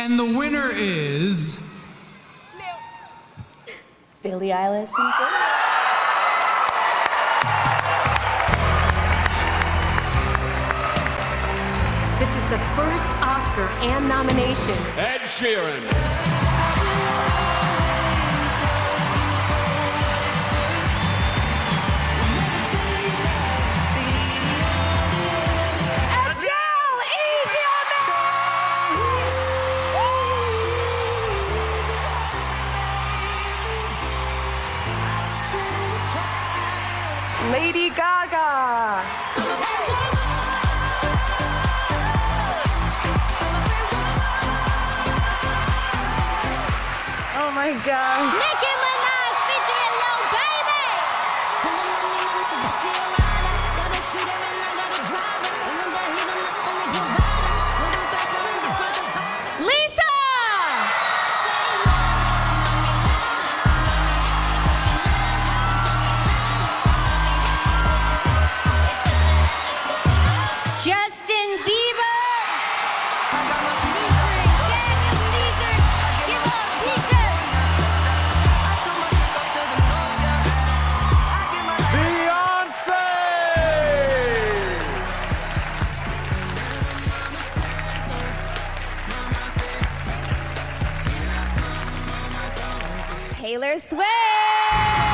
And the winner is. Billie Eilish. and Billie. This is the first Oscar and nomination. Ed Sheeran. Lady Gaga. Oh my gosh. Nicki Taylor Swift.